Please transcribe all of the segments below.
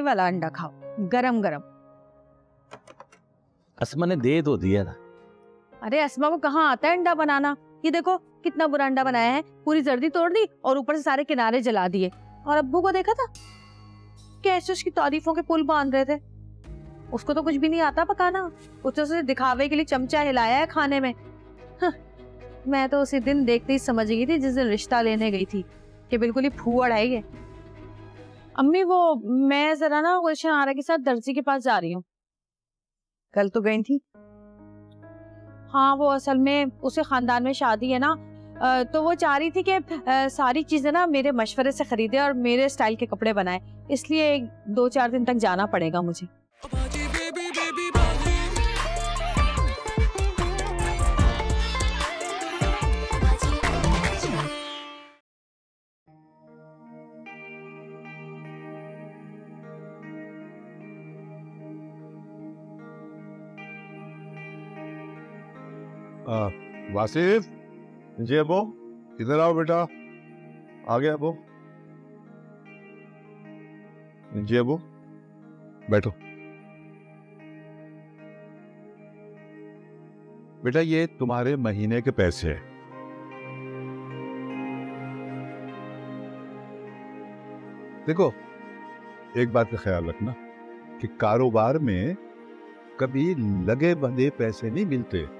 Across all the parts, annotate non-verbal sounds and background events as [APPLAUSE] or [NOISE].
ये वाला अंडा खाओ। गरम गरम। असमा ने दे तो दिया था। अरे अस्मा को कहाँ आता है अंडा बनाना? ये देखो कितना बुरा अंडा बनाया है। पूरी जर्दी तोड़ दी और ऊपर से सारे किनारे जला दिए। और अब्बू को देखा था? कैसे उसकी तारीफों के पुल बाँध रहे थे। उसको तो कुछ भी नहीं आता पकाना। उसने तो उसे दिखावे के लिए चमचा हिलाया है खाने में। हाँ, मैं तो उसी दिन देखते ही समझ गई थी जिस दिन रिश्ता लेने गई थी कि बिल्कुल ही फूअड़ आई है। अम्मी वो मैं जरा ना गुलशन आरा के साथ दर्जी के पास जा रही हूँ। कल तो गई थी? हाँ वो असल में उसे खानदान में शादी है ना तो वो चाह रही थी कि सारी चीज़ें ना मेरे मशवरे से खरीदे और मेरे स्टाइल के कपड़े बनाए। इसलिए दो चार दिन तक जाना पड़ेगा मुझे। वासिफ? जी अबो। इधर आओ बेटा? आ गया अबो। जी अबो बैठो। बेटा ये तुम्हारे महीने के पैसे हैं। देखो एक बात का ख्याल रखना कि कारोबार में कभी लगे बंधे पैसे नहीं मिलते।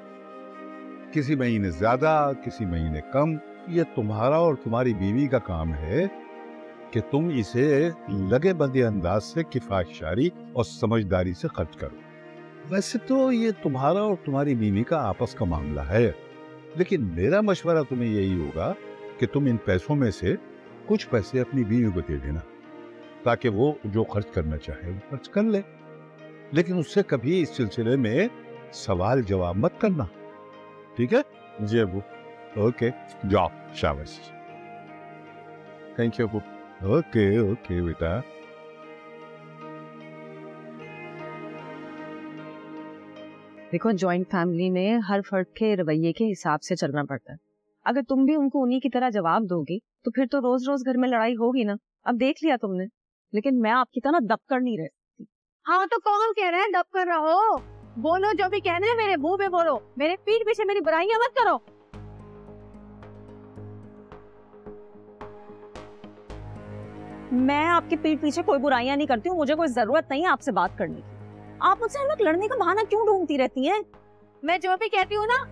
किसी महीने ज़्यादा, किसी महीने कम, ये तुम्हारा और तुम्हारी बीवी का काम है कि तुम इसे लगे बंदे अंदाज से किफायतशारी और समझदारी से खर्च करो। वैसे तो ये तुम्हारा और तुम्हारी बीवी का आपस का मामला है, लेकिन मेरा मशवरा तुम्हें यही होगा कि तुम इन पैसों में से कुछ पैसे अपनी बीवी को दे देना, ताकि वो जो खर्च करना चाहे वो खर्च कर ले। लेकिन उससे कभी इस सिलसिले में सवाल जवाब मत करना। ठीक है? जी अबू। ओके। जाओ शाबाश। Thank you Abu. Okay okay बेटा। देखो जॉइंट फैमिली में हर फर्द के रवैये के हिसाब से चलना पड़ता है। अगर तुम भी उनको उन्हीं की तरह जवाब दोगी तो फिर तो रोज रोज घर में लड़ाई होगी ना। अब देख लिया तुमने। लेकिन मैं आपकी तरह दब कर नहीं रह सकती। हाँ तो कौन कह रहे हैं? दब कर रहो। बोलो, जो भी कहना है मेरे मुँह पे बोलो। मेरे पीठ पीछे मेरी बुराइयाँ मत करो। मैं आपके पीठ पीछे कोई बुराइयाँ नहीं करती हूँ, मुझे कोई ज़रूरत नहीं है आपसे बात करने की। आप मुझसे हर वक्त लड़ने का बहाना क्यों ढूंढती रहती हैं? मैं जो भी कहती हूँ ना,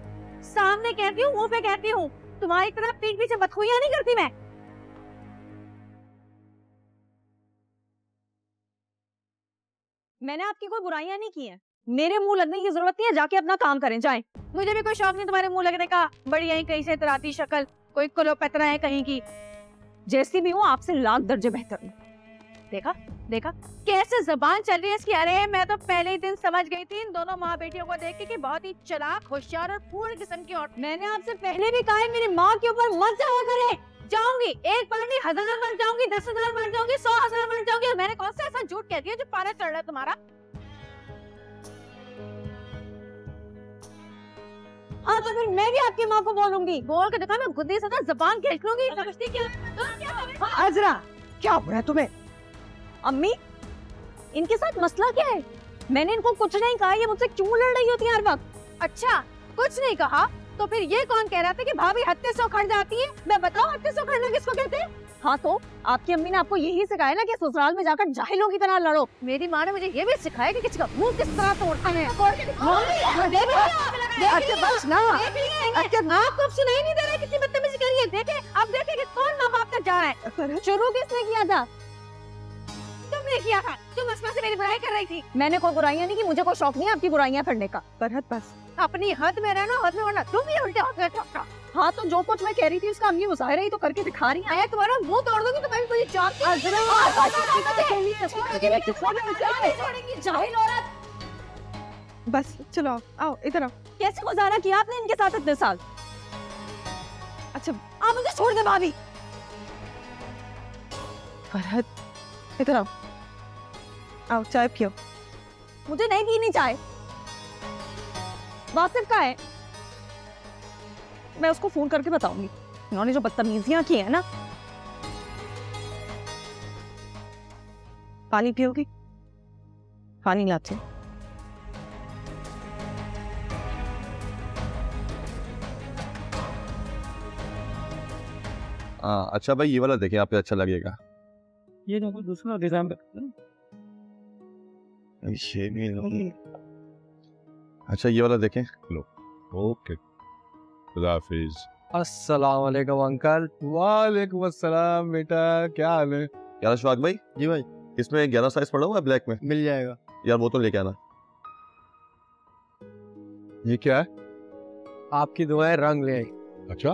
सामने कहती हूँ, मुँह पे कहती हूँ। तुम्हारी तरह पीठ पीछे बदखुइयाँ नहीं करती मैं। मैंने आपकी कोई बुराइयाँ नहीं की हैं। मेरे मुँह लगने की ज़रूरत नहीं है, जाके अपना काम करें, जाए। मुझे भी कोई शौक नहीं तुम्हारे मुँह लगने का। बड़ी यहीं कहीं से तराती शक्ल, कोई कुलोपैतरा है कहीं की। जैसी भी हूँ, आपसे लाख दर्जे बेहतर हूँ। देखा देखा, कैसे जबान चल रही है इसकी? अरे, मैं तो पहले ही दिन समझ गई थी इन दोनों माँ बेटियों को देख के बहुत ही चालाक, होशियार और पूर्ण किस्म की और मैंने आपसे पहले भी कहा है, मेरी माँ के ऊपर मत जाया करे। जाऊँगी, एक बार नहीं, हज़ार बार जाऊँगी, दस हज़ार बार जाऊँगी, सौ हज़ार बार जाऊँगी मैंने कौन सा ऐसा झूठ कह दिया जो पारा चढ़ रहा है तुम्हारा? हाँ तो फिर मैं भी आपकी माँ को बोलूँगी। बोल के देखा मैं ही सदा जबान खींच लूँगी। समझती क्या तुम क्या अजरा क्या हो रहा है तुम्हें? अम्मी इनके साथ मसला क्या है? मैंने इनको कुछ नहीं कहा ये मुझसे क्यों लड़ रही होती है हर वक्त? अच्छा कुछ नहीं कहा। तो फिर ये कौन कह रहा था कि भाभी हत्या से उखड़ जाती है? मैं बताऊँ हत्ते से उखड़ना किसको कहते हैं? हाँ तो आपकी अम्मी ने आपको यही सिखाया ना कि ससुराल में जाकर जाहिलों की तरह लड़ो। मेरी माँ ने मुझे ये भी सिखाया कि किसी का मुँह किस तरह तोड़ता है। अच्छा बस ना। अच्छा आपको अब सुनाई नहीं दे रहा है कितनी बदतमीजी करी है देखे अब देखे कि कौन माँ बाप तक जा रहा है। शुरू किसने किया था? तुमने किया था। तुम से मेरी बुराई कर रही थी। मैंने कोई बुराइयाँ नहीं की मुझे कोई शौक नहीं है आपकी बुराइयाँ करने का। फरहत बस। अपनी हद में रहना हद में वरना तुम भी उल्टे में ठोका हाँ तो जो कुछ मैं कह रही थी उसका अम्मी मुजाहिरा ही तो करके दिखा रही है आया तुम्हारा मुँह तोड़ दूँगी तो मैं भी मुझे हूँ औरत बस चलो आओ, आओ इधर आओ कैसे गुजारा किया आपने इनके साथ इतने साल अच्छा आप मुझे छोड़ दे भाभी फरहत इधर आओ आओ चाय पियो मुझे नहीं पीनी चाय वासिफ का है मैं उसको फ़ोन करके बताऊँगी। इन्होंने जो बदतमीजियाँ की है ना पानी पियोगी? पानी लाते हैं। हाँ अच्छा भाई ये वाला देखें आप अच्छा लगेगा। ये ना दूसरा डिज़ाइन ये नहीं। अच्छा ये वाला देखें। लो। ओके। खुदा अस्सलाम वालेकुम अंकल। वालेकुम अस्सलाम बेटा क्या हाल है? यार अशफाक भाई जी भाई। इसमें ग्यारह साइज़ पड़ा हुआ है ब्लैक में। मिल जाएगा। यार वो तो लेके आना। ये क्या है? आपकी दुआएँ रंग ले आई। अच्छा।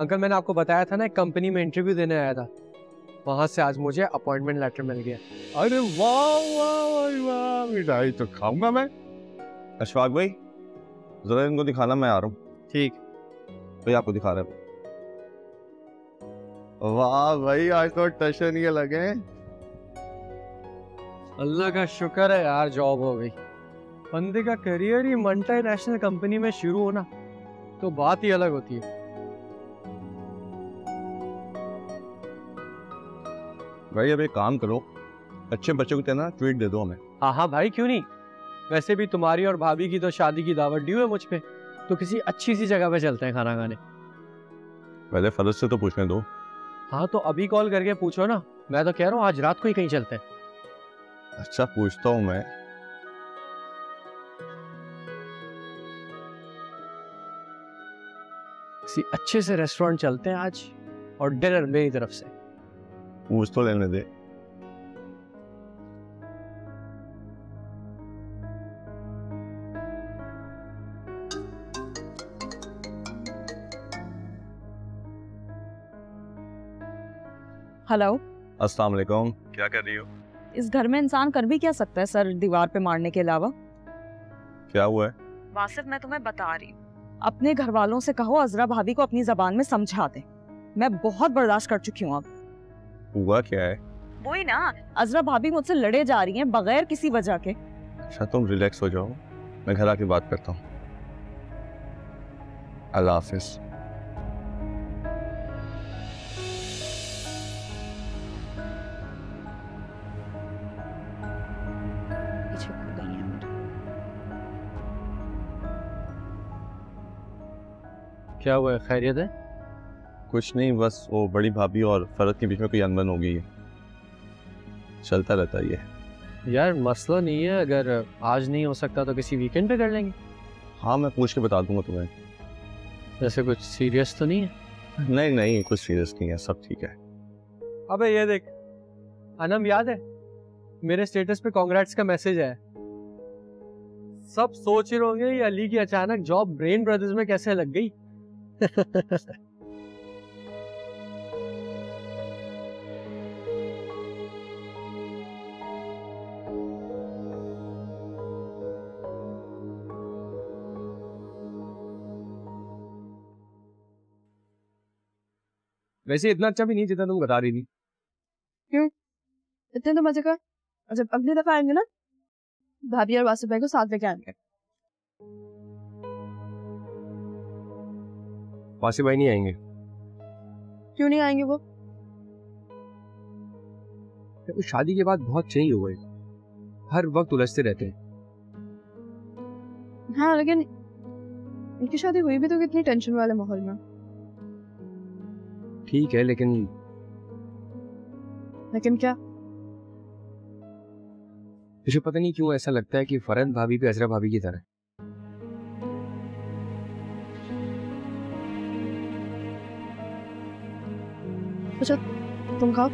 अंकल मैंने आपको बताया था ना एक कंपनी में इंटरव्यू देने आया था। वहाँ से आज मुझे अपॉइंटमेंट लेटर मिल गया। अरे वाह वाह वाह वाह मिठाई तो खाऊँगा मैं। अशफाक भाई जरा इनको दिखाना मैं आ रहा हूँ। ठीक। भाई आपको दिखा रहा है। वाह भाई आज तो टशन ये लगे अल्लाह का शुक्र है यार जॉब हो गई। बंदे का करियर ही मल्टीनेशनल कंपनी में शुरू होना तो बात ही अलग होती है। भाई अब एक काम करो। अच्छे बच्चों को तरह ट्वीट दे दो हमें। हाँ हाँ भाई क्यों नहीं? वैसे भी तुम्हारी और भाभी की तो शादी की दावत ड्यू है मुझ पे। तो किसी अच्छी सी जगह पे चलते हैं खाना खाने। पहले फरज से तो पूछने दो। हाँ तो अभी कॉल करके पूछो ना। मैं तो कह रहा हूँ आज रात को ही कहीं चलते हैं। अच्छा पूछता हूँ मैं। किसी अच्छे से रेस्टोरेंट चलते हैं आज और डिनर मेरी तरफ़ से। पूछ तो लेने दे। हेलो अस्सलाम वालेकुम क्या कर रही हो? इस घर में इंसान कर भी क्या सकता है सर दीवार पे मारने के अलावा? क्या हुआ है? वासिफ मैं तुम्हें बता रही हूँ। अपने घर वालों से कहो अजरा भाभी को अपनी जबान में समझा दे। मैं बहुत बर्दाश्त कर चुकी हूँ अब। हुआ क्या है? वही ना अजरा भाभी मुझसे लड़े जा रही हैं बगैर किसी वजह के। अच्छा तुम रिलैक्स हो जाओ। मैं घर आके बात करता हूँ। अल्लाह हाफिज। क्या हुआ है? खैरियत है? कुछ नहीं बस वो बड़ी भाभी और फरद के बीच में कोई अनबन हो गई है। चलता रहता है ये। यार मसला नहीं है अगर आज नहीं हो सकता तो किसी वीकेंड पे कर लेंगे। हाँ मैं पूछ के बता दूँगा तुम्हें। वैसे कुछ सीरियस तो नहीं है? नहीं नहीं कुछ सीरियस नहीं है सब ठीक है। अबे ये देख अनम याद है? मेरे स्टेटस पे कांग्रेट्स का मैसेज है सब सोच रहे होंगे ये अली की अचानक जॉब ब्रेन ब्रदर्स में कैसे लग गई? [LAUGHS] वैसे इतना अच्छा भी नहीं जितना तुम बता रही थी। क्यों? इतने तो मज़े का? जब अगली दफ़ा आएँगे ना, भाभी और वासु भाई को साथ लेके आएँगे। वासी भाई नहीं आएँगे। क्यों नहीं आएँगे वो? शादी के बाद बहुत चेंज हो गए हर वक्त उलझते रहते हैं। हाँ लेकिन इनकी शादी हुई भी तो कितनी टेंशन वाले माहौल में। ठीक है लेकिन लेकिन क्या? मुझे पता नहीं क्यों ऐसा लगता है कि फरहत भाभी भी अजरा भाभी की तरह तुम खाओ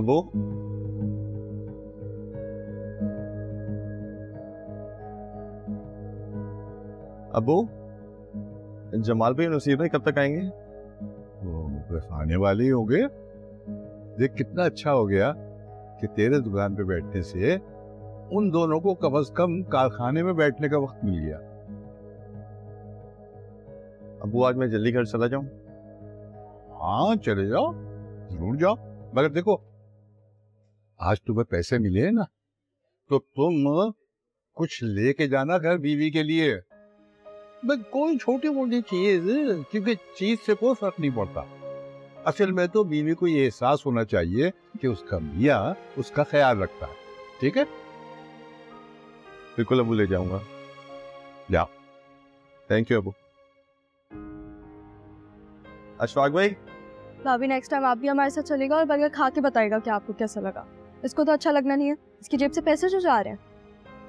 अब वो अब वो जमाल भाई नसीर भाई कब तक आएँगे? वो बस आने वाले ही होंगे। देख कितना अच्छा हो गया कि तेरे दुकान पे बैठने से उन दोनों को कम से कम कारखाने में बैठने का वक्त मिल गया। अब वो आज मैं जल्दी घर चला जाऊँ। हाँ चले जाओ। ज़रूर जाओ। मगर देखो आज तुम्हें पैसे मिले ना? तो तुम कुछ लेके जाना घर बीवी के लिए। बस कोई छोटी मोटी चीज़, क्योंकि चीज़ से कोई फ़र्क नहीं पड़ता। असल में तो बीवी को ये एहसास होना चाहिए कि उसका मियाँ उसका ख्याल रखता है। ठीक है? बिल्कुल अबू, ले जाऊँगा। जाओ। Thank you Abu. अशफाक भाई। भाभी नेक्स्ट टाइम आप भी हमारे साथ चलेगा और बर्गर खा के बताएगा कि आपको कैसा लगा। इसको तो अच्छा लगना नहीं है। इसकी जेब से पैसे जो जा रहे हैं।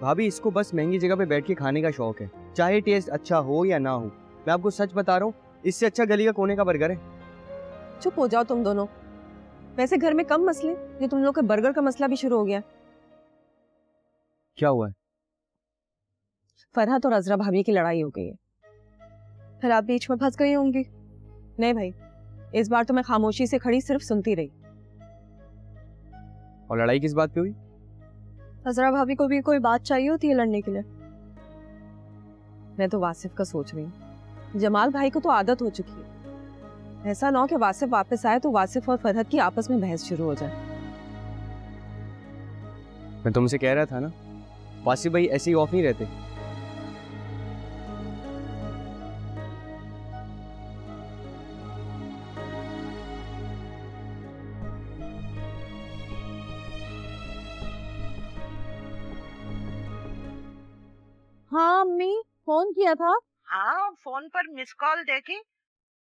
भाभी इसको बस महँगी जगह पे बैठ के खाने का शौक है। चाहे टेस्ट अच्छा हो या ना हो मैं आपको सच बता रहा हूँ इससे अच्छा गली का कोने का बर्गर है। चुप हो जाओ तुम दोनों। वैसे घर में कम मसले ये तुम लोग के बर्गर का मसला भी शुरू हो गया। क्या हुआ? है फरहत और अजरा भाभी की लड़ाई हो गई है। फिर आप बीच में फंस गई होंगी। नहीं भाई इस बार तो मैं खामोशी से खड़ी सिर्फ़ सुनती रही। और लड़ाई किस बात पे हुई? हजरा भाभी को भी कोई बात चाहिए होती है लड़ने के लिए। मैं तो वासिफ का सोच रही हूँ। जमाल भाई को तो आदत हो चुकी है। ऐसा ना हो कि वासिफ वापस आए तो वासिफ और फरहत की आपस में बहस शुरू हो जाए। मैं तुमसे कह रहा था ना वासिफ भाई ऐसे ही ऑफ़ नहीं रहते। किया था? हाँ फ़ोन पर मिस कॉल देखी।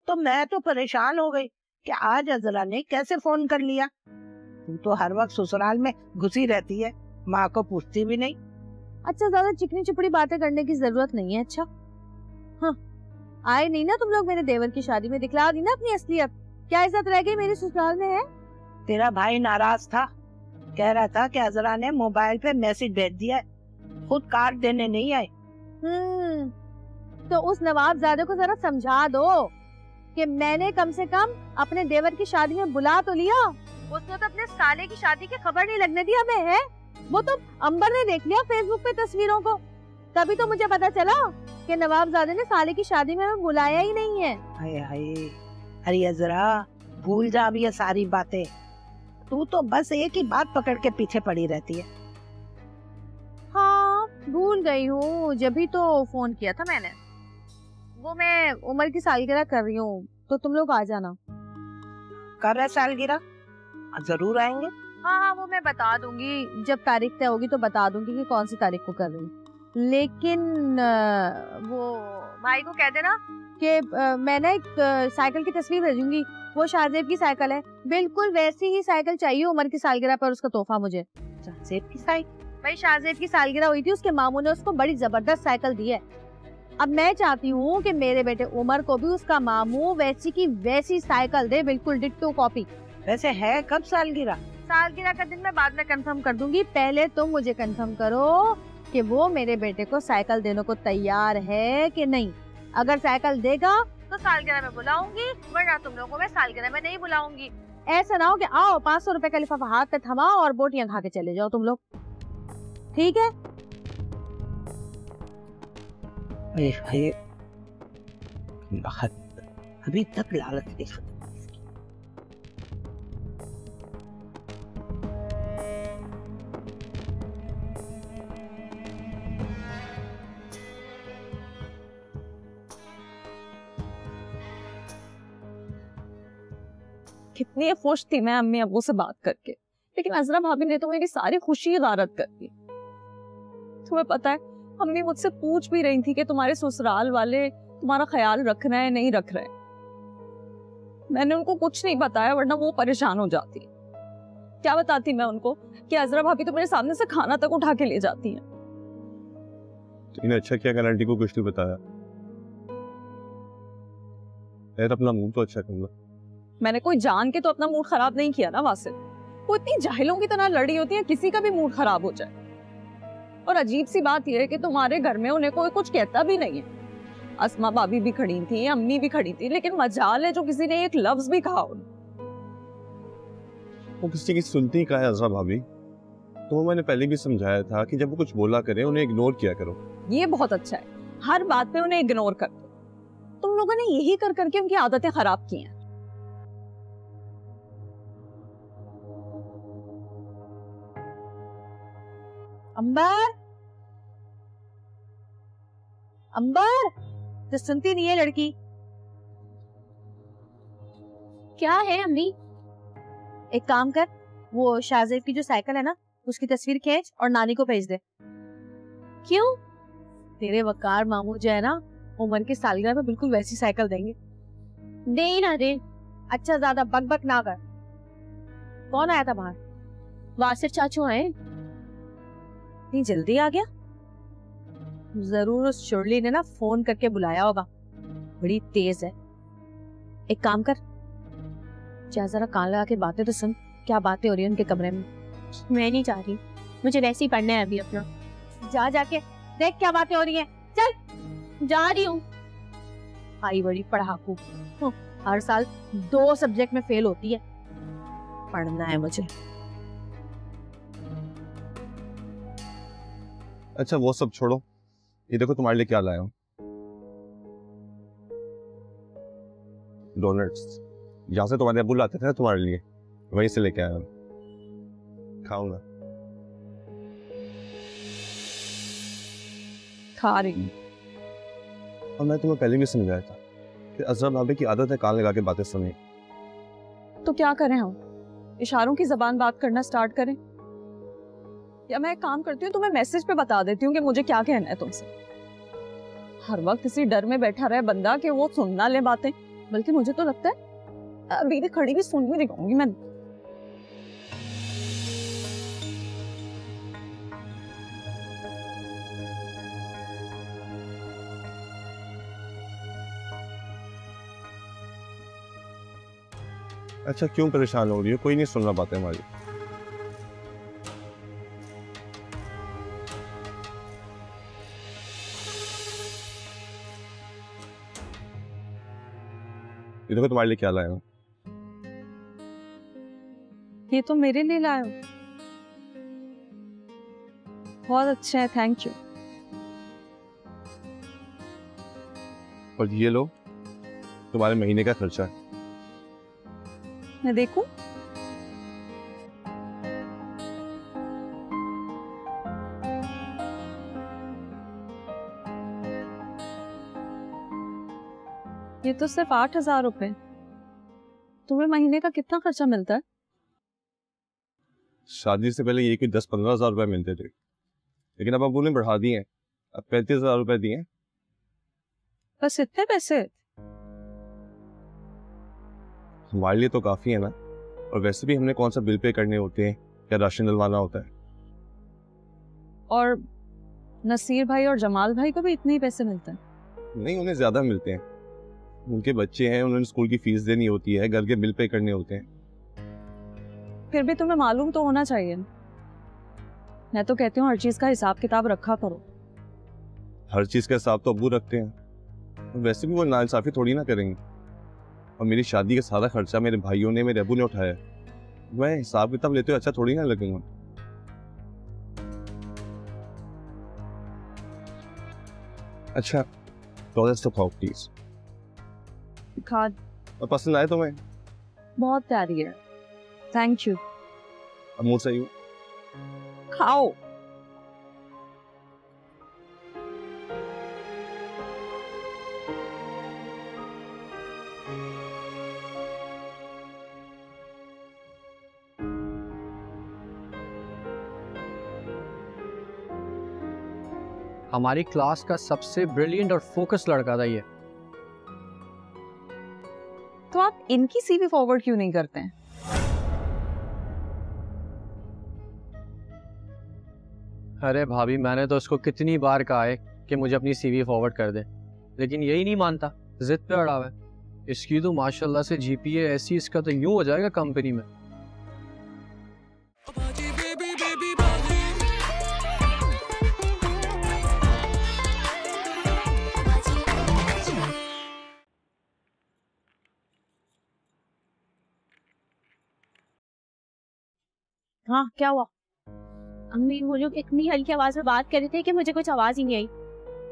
तो मैं तो परेशान हो गई कि आज अजरा ने कैसे फ़ोन कर लिया? तू तो हर वक्त ससुराल में घुसी रहती है माँ को पूछती भी नहीं। अच्छा ज़्यादा चिकनी चुपड़ी बातें करने की ज़रूरत नहीं है अच्छा? हाँ आए नहीं ना तुम लोग मेरे देवर की शादी में दिखला दी ना अपनी असलियत। क्या इज़्ज़त रह गई मेरी ससुराल में है? तेरा भाई नाराज़ था। कह रहा था कि अजरा ने मोबाइल पे मैसेज भेज दिया खुद कार्ड देने नहीं आए। हम्म। तो उस नवाबजादे को जरा समझा दो कि मैंने कम से कम अपने देवर की शादी में बुला तो लिया। उसने तो अपने साले की शादी की खबर नहीं लगने दी हमें है? वो तो अंबर ने देख लिया फेसबुक पे तस्वीरों को। तभी तो मुझे पता चला कि नवाबजादे ने साले की शादी में हमें बुलाया ही नहीं है। हाय हाय। अरे अजरा भूल जा अब ये सारी बातें। तू तो बस एक ही बात पकड़ के पीछे पड़ी रहती है। हाँ भूल गई हूँ। जब भी तो फ़ोन किया था मैंने। वो मैं उम्र की सालगिरह कर रही हूँ तो तुम लोग आ जाना। कर रहे सालगिरह? ज़रूर आएँगे। हाँ हाँ वो मैं बता दूँगी। जब तारीख तय होगी तो बता दूँगी कि कौन सी तारीख को कर रही लेकिन वो भाई को कह देना कि मैं ना एक साइकिल की तस्वीर भेजूँगी। वो शाहजेब की साइकिल है। बिल्कुल वैसी ही साइकिल चाहिए उमर की सालगिरह पर उसका तोहफा मुझे। सेब की साइकिल? भाई शाहजेब की सालगिरह हुई थी उसके मामू ने उसको बड़ी ज़बरदस्त साइकिल दी है। अब मैं चाहती हूँ कि मेरे बेटे उमर को भी उसका मामू वैसी की वैसी साइकिल दे बिल्कुल डिट्टो कॉपी। वैसे है कब सालगिरह? सालगिरह का दिन मैं बाद में कंफर्म कर दूँगी। पहले तुम तो मुझे कंफर्म करो कि वो मेरे बेटे को साइकिल देने को तैयार है कि नहीं। अगर साइकिल देगा तो सालगिरह में बुलाऊँगी वरना तुम लोगों को मैं सालगिरह में नहीं बुलाऊँगी। ऐसा ना हो कि आओ पाँच सौ रुपए का लिफाफा हाथ पे थमाओ और बोटियाँ खा के चले जाओ तुम लोग। ठीक है? तक लालच नहीं कितनी खुश थी मैं अम्मी अबू से बात करके। लेकिन अजरा भाभी ने तो मेरी सारी खुशी गारत कर दी। तुम्हें पता है अम्मी मुझसे पूछ भी रही थी कि तुम्हारे ससुराल वाले तुम्हारा ख्याल रख रहे हैं नहीं रख रहे मैंने उनको कुछ नहीं बताया वरना वो परेशान हो जाती। क्या बताती मैं उनको कि अजरा भाभी तो मेरे सामने से खाना तक उठा के ले जाती हैं? तो इन्हें अच्छा किया आंटी को कुछ नहीं बताया। यार अपना मुँह तो अच्छा कर लो मैंने कोई जान के तो अपना मूड खराब नहीं किया ना वासिफ। वो इतनी जाहिलों की तरह लड़ी होती है किसी का भी मूड खराब हो जाए। और अजीब सी बात यह है कि तुम्हारे घर में उन्हें कोई कुछ कहता भी नहीं है। असमा भाभी भी खड़ी थी अम्मी भी खड़ी थी लेकिन मजाल है जो किसी ने एक लफ्ज भी कहा वो किसी की सुनती का है अजरा भाभी? तो मैंने पहले भी समझाया था कि जब वो कुछ बोला करे उन्हें इग्नोर किया करो। ये बहुत अच्छा है। हर बात पे उन्हें इग्नोर कर दो। तुम लोगों ने यही कर करके उनकी आदतें खराब की हैं। अंबर? अंबर तो सुनती नहीं है लड़की। क्या है अम्मी? एक काम कर वो शाहजेब की जो साइकिल है ना उसकी तस्वीर खींच और नानी को भेज दे। क्यों? तेरे वकार मामू जो है ना उमर के सालगिरह में बिल्कुल वैसी साइकिल देंगे। दे ना दे। अच्छा ज़्यादा बक बक ना कर। कौन आया था बाहर? वासिर चाचू आए। नहीं जल्दी आ गया। ज़रूर उस चुड़ली ने ना फ़ोन करके बुलाया होगा। बड़ी तेज है। एक काम कर। जा जरा कान लगा के बातें तो सुन क्या बातें हो रही है उनके कमरे में? मैं नहीं चाह रही। मुझे वैसे ही पढ़ना है अभी अपना। जा जाके देख क्या बातें हो रही है। चल जा रही हूँ। आई बड़ी पढ़ाकू। हम्म, हर साल दो सब्जेक्ट में फेल होती है। पढ़ना है मुझे। अच्छा वो सब छोड़ो। ये देखो तुम्हारे लिए क्या लाया हूँ। डोनट्स जहाँ से तुम्हारे अबू लाते थे ना तुम्हारे लिए। वहीं से लेके आया हूँ। खाऊँगा खा रही और मैं तुम्हें पहले भी समझाया था कि अजरा भाभी की आदत है कान लगा के बातें सुनी तो क्या करें हम? इशारों की जबान बात करना स्टार्ट करें। या मैं काम करती हूँ तो मैं मैसेज पे बता देती हूँ कि मुझे क्या कहना है तुमसे। हर वक्त इसी डर में बैठा रहे बंदा कि वो सुन ना ले बातें, बल्कि मुझे तो लगता है अभी भी खड़ी भी सुन भी दिखाऊँगी मैं। अच्छा क्यों परेशान हो रही हो? कोई नहीं सुन रहा बातें हमारी। ये देखो तुम्हारे लिए क्या लाया हूँ। ये तो मेरे लिए लाया हूँ। बहुत अच्छा है थैंक यू और ये लो तुम्हारे महीने का खर्चा। है मैं देखूँ? तो सिर्फ़ आठ हज़ार रुपए। तुम्हें महीने का कितना खर्चा मिलता है? शादी से पहले ये कोई दस पंद्रह हज़ार रुपए मिलते थे। लेकिन अब अबू ने बढ़ा दिए हैं। अब पैंतीस हज़ार रुपए दिए बस इतने पैसे? हमारे लिए तो काफ़ी है ना। और वैसे भी हमने कौन सा बिल पे करने होते हैं? या राशन डलवाना होता है? और नसीर भाई और जमाल भाई को भी इतने ही पैसे मिलते हैं? नहीं उन्हें ज़्यादा मिलते हैं। उनके बच्चे हैं उन्होंने स्कूल की फ़ीस देनी होती है घर के बिल पे करने होते हैं। फिर भी तुम्हें मालूम तो होना चाहिए। मैं तो कहती हूँ हर चीज़ का हिसाब किताब रखा करो। हर चीज़ का हिसाब तो अबू रखते हैं। वैसे भी वो नाइंसाफी थोड़ी ना करेंगे। और मेरी शादी का सारा खर्चा मेरे भाइयों ने मेरे अबू ने उठाया। मैं हिसाब किताब लेते हुए अच्छा थोड़ी ना लगूँगा। अच्छा टॉयलेट्स तो खाओ प्लीज़ खाद और पसंद आए तुम्हें? बहुत प्यारी है। थैंक यू अब मुँह सही हो। खाओ। हमारी क्लास का सबसे ब्रिलियंट और फोकस लड़का था ये। इनकी सीवी फॉरवर्ड क्यों नहीं करते हैं? अरे भाभी, मैंने तो उसको कितनी बार कहा है कि मुझे अपनी सीवी फॉरवर्ड कर दे। लेकिन यही नहीं मानता। जिद पे अड़ा है। इसकी तो माशाल्लाह से जीपीए ऐसी, इसका तो यूँ हो जाएगा कंपनी में। हाँ क्या हुआ? अम्मी, वो लोग इतनी हल्की आवाज़ में बात कर रहे थे कि मुझे कुछ आवाज़ ही नहीं आई।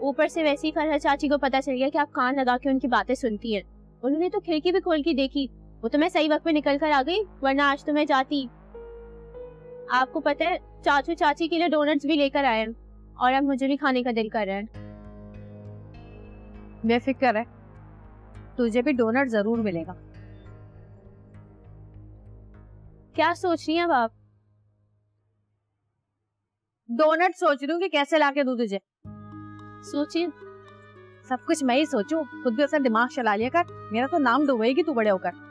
ऊपर से वैसे ही फरहत चाची को पता चल गया कि आप कान लगा के उनकी बातें सुनती हैं। उन्होंने तो खिड़की भी खोल के देखी। वो तो मैं सही वक्त में निकल कर आ गई, वरना आज तो मैं जाती। आपको पता है, चाचू चाची के लिए डोनट्स भी लेकर आए हैं, और अब मुझे भी खाने का दिल कर रहा है। बेफिक्र है तुझे भी डोनट ज़रूर मिलेगा। क्या सोच रही हैं अब आप? डोनट सोच रही हूँ कि कैसे लाके दूँ। तुझे सोचिए। सब कुछ मैं ही सोचूं। खुद भी अपना दिमाग चला लिया कर। मेरा तो नाम डूबेगी तू बड़े होकर।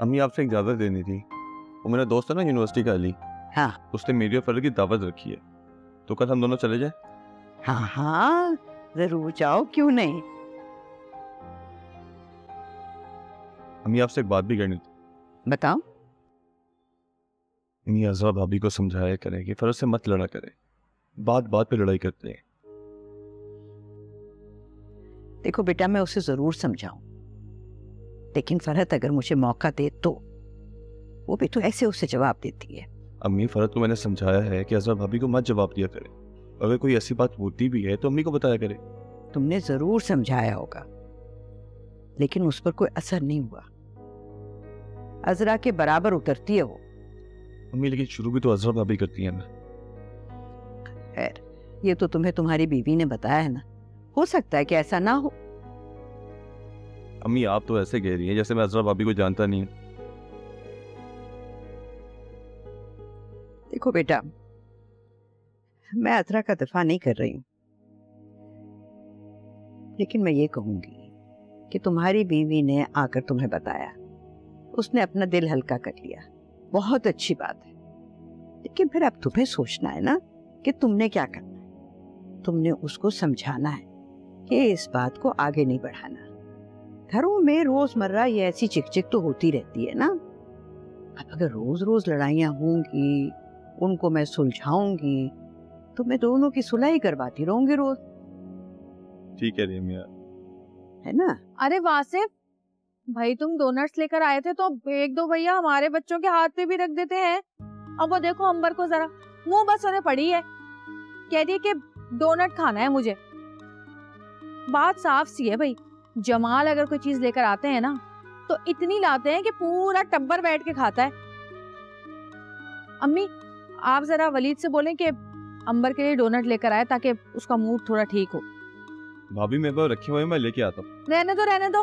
अम्मी आपसे एक इजाज़त देनी थी। वो मेरा दोस्त है ना यूनिवर्सिटी का अली। हाँ। उसने मेरी और फरद की दावत रखी है। तो कल हम दोनों चले जाए? हाँ हाँ ज़रूर जाओ क्यों नहीं? अम्मी आपसे एक बात भी करनी थी। बताओ। अजरा भाभी को समझाया करें कि फरद से मत लड़ा करें। बात बात पे लड़ाई करते हैं। देखो बेटा मैं उसे ज़रूर समझाऊं। लेकिन फरहत अगर मुझे मौका दे तो वो भी तो ऐसे उसे जवाब देती है। अम्मी फरद को मैंने समझाया है कि अजरा भाभी को मत जवाब दिया करे। अगर कोई ऐसी बात होती भी है तो अम्मी को बताया करे। तुमने ज़रूर समझाया होगा लेकिन उस पर कोई असर नहीं हुआ। अजरा के बराबर उतरती है वो। अम्मी लेकिन शुरू भी तो अजरा भाभी करती है ना। खैर ये तो तुम्हें तुम्हारी बीवी ने बताया है ना। हो सकता है कि ऐसा ना हो। अम्मी आप तो ऐसे कह रही हैं जैसे मैं अजरा भाभी को जानता नहीं हूँ। देखो बेटा, मैं अतरा का दफ़ा नहीं कर रही हूँ। लेकिन मैं ये कहूँगी कि तुम्हारी बीवी ने आकर तुम्हें बताया। उसने अपना दिल हल्का कर लिया। बहुत अच्छी बात है। लेकिन फिर अब तुम्हें सोचना है ना कि तुमने क्या करना है। तुमने उसको समझाना है कि इस बात को आगे नहीं बढ़ाना। घरों में रोज़मर्रा ये ऐसी चिकचिक तो होती रहती है ना। अब अगर रोज रोज लड़ाइयाँ होंगी उनको मैं सुलझाऊँगी। तो मैं दोनों की सुलह करवाती रहूँगी रोज। ठीक है अम्मी है ना? अरे वासिफ भाई तुम डोनट्स लेकर आए थे तो एक दो भैया हमारे बच्चों के हाथ पे भी रख देते हैं। अब वो देखो अंबर को जरा मुँह बस उन्हें पड़ी है। कह रही है कि डोनट खाना है मुझे। बात साफ़ सी है भाई जमाल अगर कोई चीज़ लेकर आते हैं ना तो इतनी लाते हैं कि पूरा टब्बर बैठ के खाता है। अम्मी आप जरा वलीद से बोलें कि अंबर के लिए डोनट लेकर आए ताकि उसका मूड थोड़ा ठीक हो। भाभी मेरे पास रखे हुए मैं लेके आता हूँ। रहने दो रहने दो।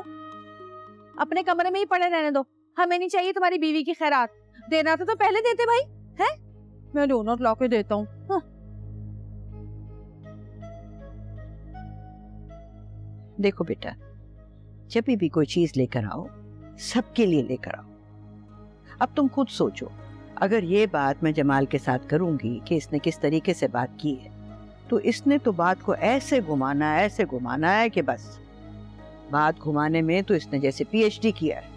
अपने कमरे में ही पड़े रहने दो। हमें नहीं चाहिए तुम्हारी बीवी की खैरात। देना था तो पहले देते भाई हैं? मैं डोनट ला के देता हूँ। हाँ। देखो बेटा जब भी कोई चीज़ लेकर आओ सबके लिए लेकर आओ। अब तुम खुद सोचो अगर ये बात मैं जमाल के साथ करूँगी कि इसने किस तरीके से बात की है तो इसने तो बात को ऐसे घुमाना ऐसे घुमाना है कि बस। बात घुमाने में तो इसने जैसे पीएचडी किया है।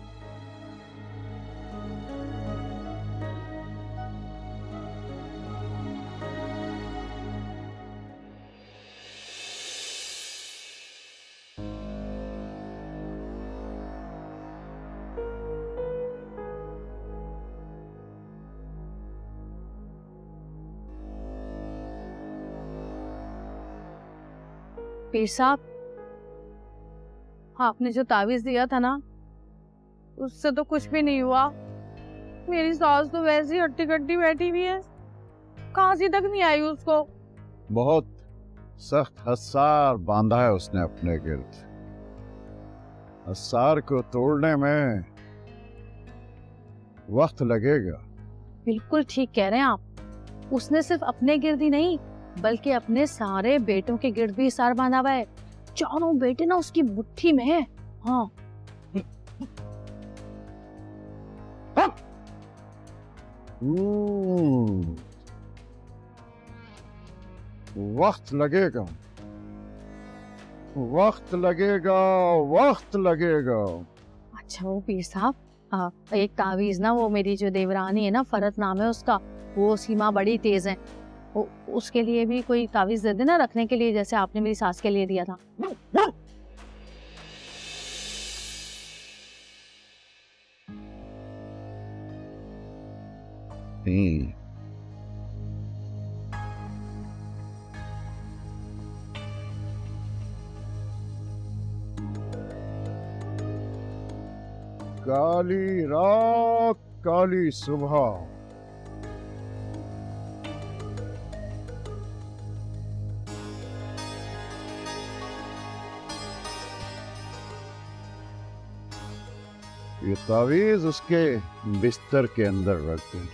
पीर साहब। आपने जो तावीज दिया था ना उससे तो कुछ भी नहीं हुआ। मेरी सास तो वैसी हट्टी कट्टी बैठी हुई है। खांसी तक नहीं आई उसको। बहुत सख्त हसार बांधा है उसने अपने गिर्द। हसार को तोड़ने में वक्त लगेगा। बिल्कुल ठीक कह रहे हैं आप। उसने सिर्फ़ अपने गिर्द ही नहीं बल्कि अपने सारे बेटों के गिर्द भी सार बांधा हुआ है। चारों बेटे ना उसकी मुट्ठी में है। हाँ। हम्म, वक्त लगेगा। वक्त लगेगा वक्त लगेगा। अच्छा वो पीर साहब एक तावीज ना वो मेरी जो देवरानी है ना फरत नाम है उसका वो सीमा बड़ी तेज है। उसके लिए भी कोई तावीज दे देना रखने के लिए, जैसे आपने मेरी सास के लिए दिया था। काली रात, काली सुबह। ये तावीज उसके बिस्तर के अंदर रख दी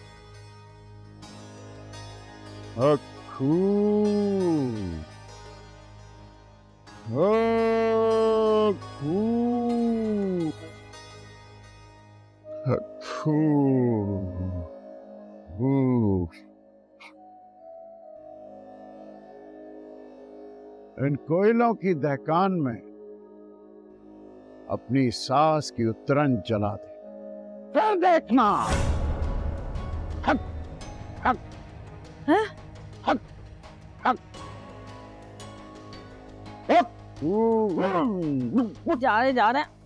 इन कोयलों की दहकान में अपनी सास की उत्तरन जला दे। फिर देखना। हक हक हक, हक हक हक हक, जा रहे जा रहे।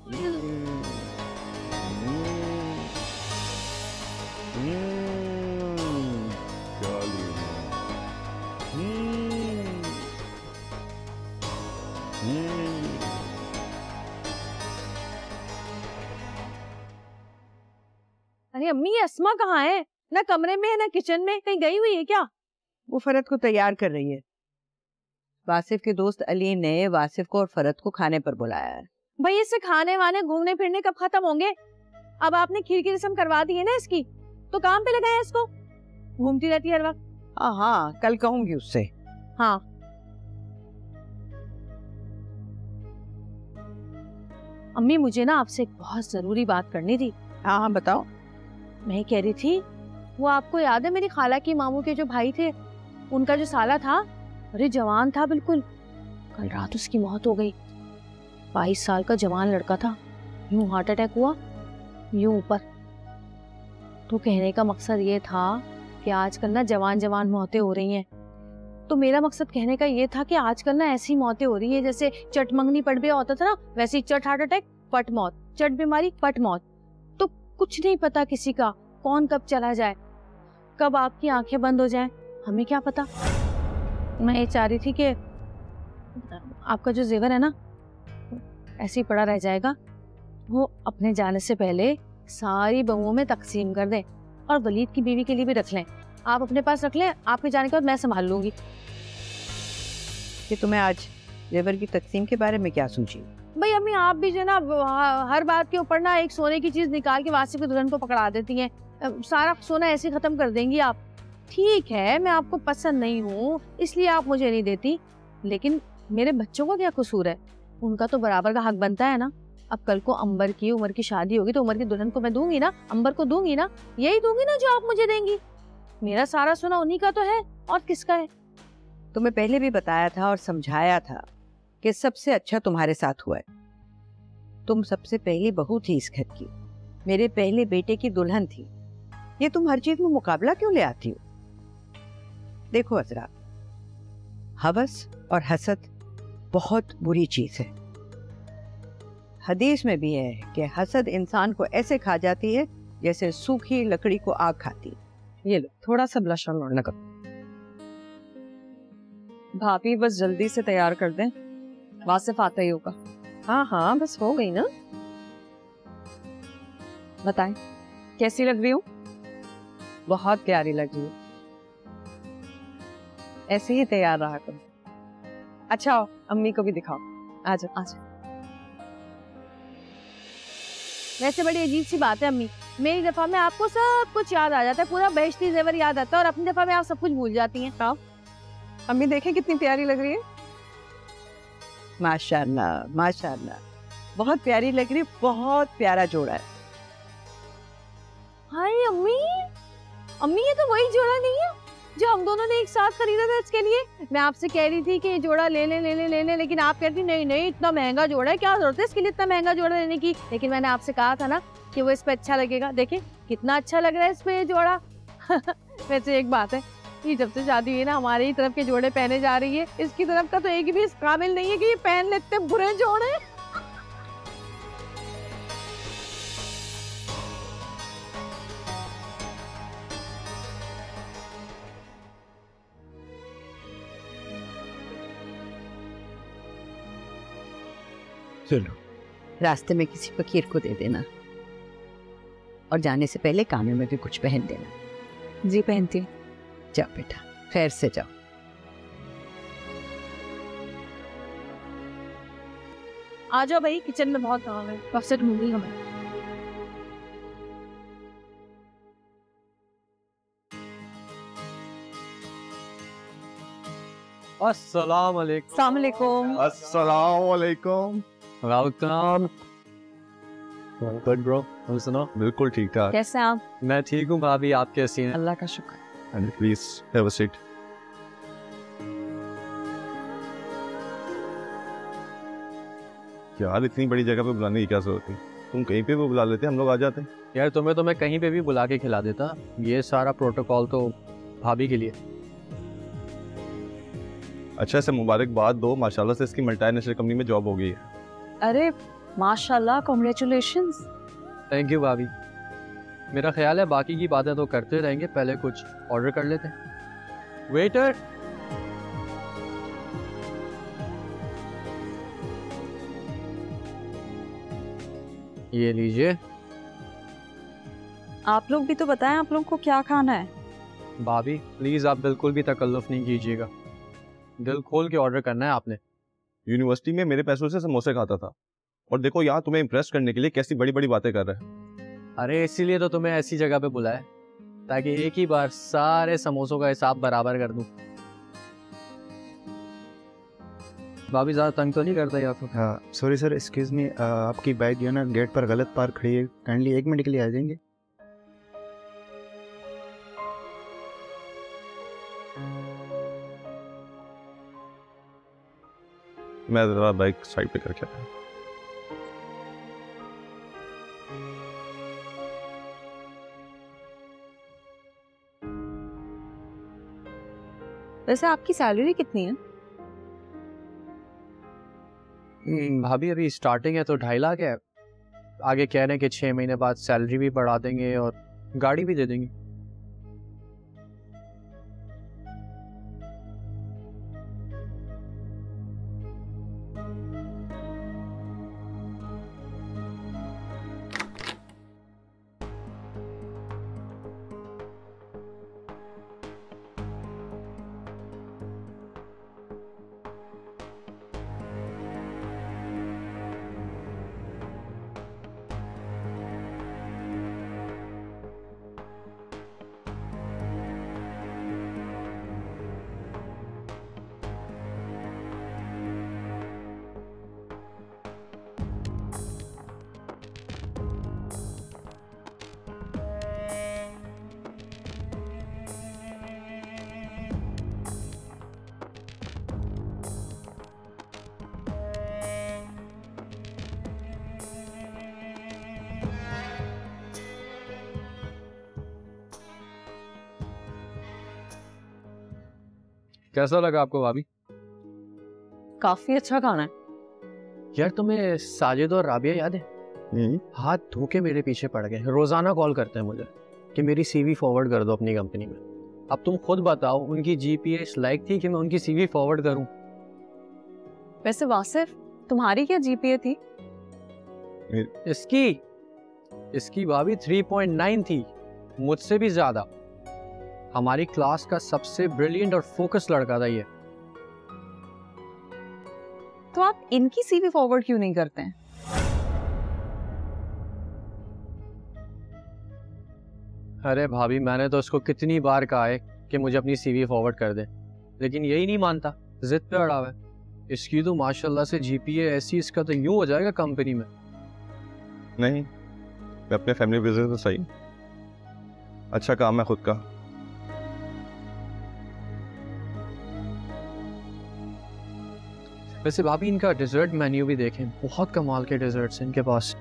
अरे अम्मी ये अस्मा कहाँ है? ना कमरे में है ना किचन में। कहीं गई हुई है क्या? वो फरत को तैयार कर रही है। वासिफ के दोस्त अली ने वासिफ को और फरत को खाने पर बुलाया है। भाई इससे खाने वाने घूमने फिरने कब खत्म होंगे? अब आपने खीर की रस्म करवा दी है ना इसकी? तो काम पे लगाया इसको? घूमती रहती है हर वक्त। हाँ हाँ कल कहूँगी उससे। हाँ। अम्मी मुझे ना आपसे एक बहुत ज़रूरी बात करनी थी। हाँ हाँ बताओ। मैं कह रही थी, वो आपको याद है मेरी खाला की मामू के जो भाई थे? उनका जो साला था? अरे जवान था बिल्कुल। कल रात उसकी मौत हो गई। बाईस साल का जवान लड़का था। यूँ हार्ट अटैक हुआ, यूँ ऊपर। तो कहने का मकसद ये था कि आजकल ना जवान जवान मौतें हो रही हैं। तो मेरा मकसद कहने का ये था कि आजकल ना ऐसी मौतें हो रही है, जैसे चट मंगनी पट भी होता था ना, वैसे चट हार्ट अटैक, पट मौत। चट बीमारी, पट मौत। कुछ नहीं पता किसी का, कौन कब चला जाए, कब आपकी आँखें बंद हो जाएँ, हमें क्या पता? मैं ये चाह रही थी कि आपका जो जेवर है ना, ऐसे ही पड़ा रह जाएगा, वो अपने जाने से पहले सारी बहुओं में तकसीम कर दें और वलीद की बीवी के लिए भी रख लें। आप अपने पास रख लें, आपके जाने के बाद मैं संभाल लूँगी। कि तुम्हें आज जेवर की तकसीम के बारे में क्या सूझी? भाई, अम्मी, आप भी जो ना हर बात के ऊपर ना एक सोने की चीज़ निकाल के वासिफ के दुल्हन को पकड़ा देती हैं। सारा सोना ऐसे खत्म कर देंगी आप। ठीक है, मैं आपको पसंद नहीं हूँ, इसलिए आप मुझे नहीं देती। लेकिन मेरे बच्चों का क्या कसूर है? उनका तो बराबर का हक बनता है ना। अब कल को अंबर की उम्र की शादी होगी तो उम्र की दुल्हन को मैं दूँगी ना, अंबर को दूँगी ना, यही दूँगी ना जो आप मुझे देंगी। मेरा सारा सोना उन्हीं का तो है, और किसका है? तुम्हें पहले भी बताया था और समझाया था। कि सबसे अच्छा तुम्हारे साथ हुआ है। तुम सबसे पहली बहू थी इस घर की। मेरे पहले बेटे की दुल्हन थी। ये तुम हर चीज़ में मुकाबला क्यों ले आती हो? देखो अजरा हवस और हसद बहुत बुरी चीज़ है। हदीस में भी है कि हसद इंसान को ऐसे खा जाती है जैसे सूखी लकड़ी को आग खाती है। ये लो, थोड़ा सा ब्लश और लगा भाभी बस जल्दी से तैयार कर दें। वासिफ आता ही होगा। हाँ हाँ बस हो गई ना। बताएँ कैसी लग रही हूँ? बहुत प्यारी लग रही हूँ। ऐसे ही तैयार रहा करो। अच्छा अम्मी को भी दिखाओ। आ जाओ। आ जाओ। वैसे बड़ी अजीब सी बात है अम्मी। मेरी दफ़ा में आपको सब कुछ याद आ जाता है पूरा बेशती जेवर याद आता है और अपनी दफ़ा में आप सब कुछ भूल जाती हैं। अम्मी देखें कितनी प्यारी लग रही है। माशाल्लाह माशाल्लाह। बहुत प्यारी लग रही बहुत प्यारा जोड़ा है। हाय, अम्मी। अम्मी, ये तो वही जोड़ा नहीं है जो हम दोनों ने एक साथ खरीदा था इसके लिए। मैं आपसे कह रही थी कि ये जोड़ा ले ले ले ले ले ले, लेकिन आप कह कहती, नहीं नहीं, इतना महँगा जोड़ा है, क्या ज़रूरत है इसके लिए इतना महँगा जोड़ा लेने की? लेकिन मैंने आपसे कहा था ना कि वो इस पे अच्छा लगेगा। देखे कितना अच्छा लग रहा है इस पे ये जोड़ा। [LAUGHS] वैसे एक बात है ये जब से शादी हुई है ना हमारी ही तरफ़ के जोड़े पहने जा रही है। इसकी तरफ़ का तो एक भी काबिल नहीं है कि ये पहन लेते बुरे जोड़े। चलो रास्ते में किसी फकीर को दे देना। और जाने से पहले कानों में भी कुछ पहन देना। जी पहनती हूँ। जाओ बेटा खैर से जाओ। आ जाओ भाई किचन में बहुत काम है। कब से ढूंढ रही अस्सलाम वालेकुम अस्सलाम वालेकुम अस्सलाम वालेकुम वेलकम गुड ब्रो तुम सुनो बिल्कुल ठीक ठाक कैसे हैं आप? मैं ठीक हूँ भाभी आप कैसी हैं अल्लाह का शुक्र। And please have a seat यार इतनी बड़ी जगह पे बुलाने की क्या ज़रूरत थी? तुम कहीं पे भी बुला लेते हम लोग आ जाते। यार तुम्हें तो मैं कहीं पे भी बुला के खिला देता। ये सारा प्रोटोकॉल तो भाभी के लिए। अच्छा से मुबारकबाद दो। माशाल्लाह से इसकी मल्टीनेशनल कंपनी में जॉब हो गई है। अरे माशाल्लाह कॉन्ग्रेचुलेशंस थैंक यू भाभी। मेरा ख्याल है बाकी की बातें तो करते रहेंगे पहले कुछ ऑर्डर कर लेते हैं। वेटर ये लीजिए। आप लोग भी तो बताएँ आप लोग को क्या खाना है। भाभी प्लीज़ आप बिल्कुल भी तकल्लुफ़ नहीं कीजिएगा। दिल खोल के ऑर्डर करना है आपने। यूनिवर्सिटी में मेरे पैसों से समोसे खाता था। और देखो यहाँ तुम्हें इम्प्रेस करने के लिए कैसी बड़ी बड़ी बातें कर रहा है। अरे इसीलिए तो तुम्हें ऐसी जगह पे बुलाया ताकि एक ही बार सारे समोसों का हिसाब बराबर कर दूँ। भाभी ज़्यादा तंग तो नहीं करता या तो हाँ सॉरी सर एक्सक्यूज मी आपकी बाइक जो है ना गेट पर गलत पार्क खड़ी है। काइंडली एक मिनट के लिए आ जाएँगे? मैं जरा बाइक साइड पे करके आया वैसे आपकी सैलरी कितनी है? हम्म, भाभी अभी स्टार्टिंग है तो ढाई लाख है। आगे कह रहे हैं कि छः महीने बाद सैलरी भी बढ़ा देंगे और गाड़ी भी दे देंगे। कैसा लगा आपको भाभी? काफ़ी अच्छा खाना है। यार तुम्हें साजिद और राबिया याद है? हाथ धो के मेरे पीछे पड़ गए। रोज़ाना कॉल करते हैं मुझे कि मेरी सीवी फॉरवर्ड कर दो अपनी कंपनी में। अब तुम खुद बताओ उनकी जीपीएस लाइक थी कि मैं उनकी सीवी फॉरवर्ड करूँ? वैसे वासिफ तुम्हारी क्या जीपीए थी? इसकी इसकी भाभी 3.9 थी मुझसे भी ज़्यादा। हमारी क्लास का सबसे ब्रिलियंट और फोकस लड़का था ये। तो आप इनकी सीवी फॉरवर्ड क्यों नहीं करते हैं? अरे भाभी मैंने तो उसको कितनी बार कहा है कि मुझे अपनी सीवी फॉरवर्ड कर दे। लेकिन यही नहीं मानता जिद पे अड़ा हुआ है। इसकी तो माशाल्लाह से जीपीए ऐसी इसका तो यूँ हो जाएगा कंपनी में। नहीं मैं अपने फैमिली बिज़नेस में सही अच्छा काम है खुद का। वैसे भाभी इनका डिजर्ट मेन्यू भी देखें। बहुत कमाल के डिजर्ट्स हैं इनके पास।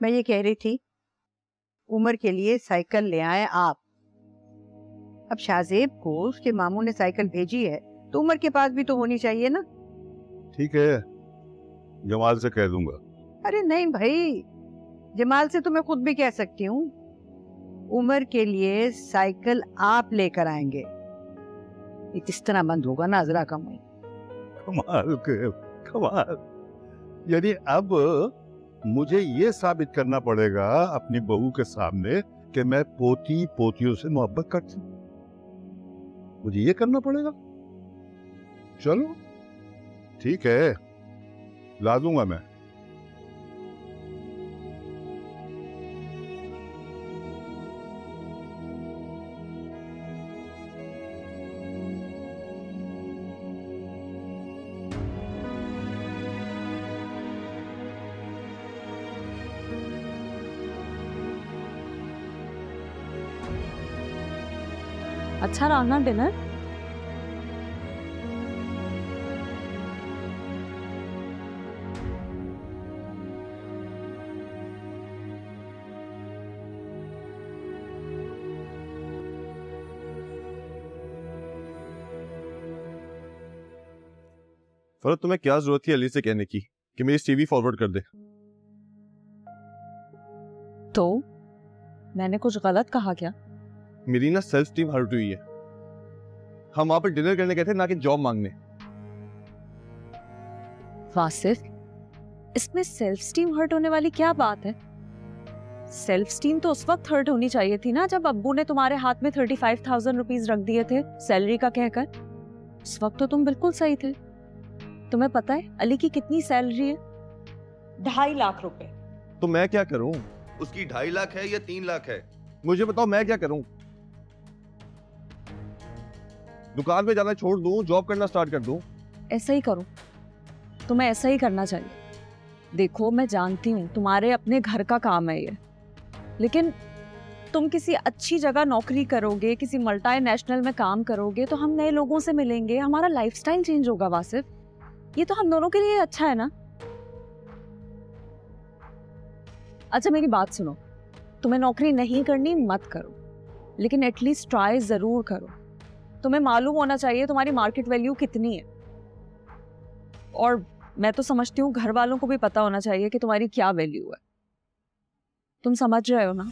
मैं ये कह रही थी उमर के लिए साइकिल ले आए आप। अब शाहजेब को उसके मामू ने साइकिल भेजी है तो उमर के पास भी तो होनी चाहिए ना। ठीक है जमाल से कह दूँगा। अरे नहीं भाई जमाल से तो मैं खुद भी कह सकती हूँ। उमर के लिए साइकिल आप लेकर आएँगे। ये किस तरह बंद होगा ना जरा कम कमाल के, कमाल। यानी अब मुझे ये साबित करना पड़ेगा अपनी बहू के सामने कि मैं पोती पोतियों से मोहब्बत करती मुझे ये करना पड़ेगा। चलो, ठीक है। ला दूँगा मैं। अच्छा रहा ना डिनर। फरत तुम्हें क्या ज़रूरत थी अली से कहने की कि मेरी टीवी फॉरवर्ड कर दे? तो? मैंने कुछ गलत कहा क्या? मेरी ना सेल्फ टीम हर्ट हुई है। हम वहाँ पर डिनर करने गए थे ना कि जॉब मांगने। वासिफ इसमें सेल्फ स्टीम हर्ट होने वाली क्या बात है? सेल्फ स्टीम तो उस वक्त हर्ट होनी चाहिए थी ना जब अब्बू ने तुम्हारे हाथ में थर्टी फाइव थाउज़ेंड रुपीज़ रख दिए थे सैलरी का कहकर। उस वक्त तो तुम बिल्कुल सही थे। तुम्हें पता है अली की कितनी सैलरी है? ढाई लाख रुपए। तो मैं क्या करूँ? उसकी ढाई लाख है या तीन लाख है? मुझे बताओ मैं क्या करूँ? दुकान पे जाना छोड़ दूँ जॉब करना स्टार्ट कर दूँ। ऐसा ही करो। तुम्हें ऐसा ही करना चाहिए। देखो, मैं जानती हूँ, तुम्हारे अपने घर का काम है ये। लेकिन तुम किसी अच्छी जगह नौकरी करोगे, किसी मल्टी नेशनल में काम करोगे तो हम नए लोगों से मिलेंगे, हमारा लाइफस्टाइल चेंज होगा, वासिफ। ये तो हम दोनों के लिए अच्छा है ना? अच्छा मेरी बात सुनो। तुम्हें नौकरी नहीं करनी, मत करो। लेकिन एटलीस्ट ट्राई ज़रूर करो। तुम्हें मालूम होना चाहिए तुम्हारी मार्केट वैल्यू कितनी है। और मैं तो समझती हूँ, घर वालों को भी पता होना चाहिए कि तुम्हारी क्या वैल्यू है। तुम समझ रहे हो ना?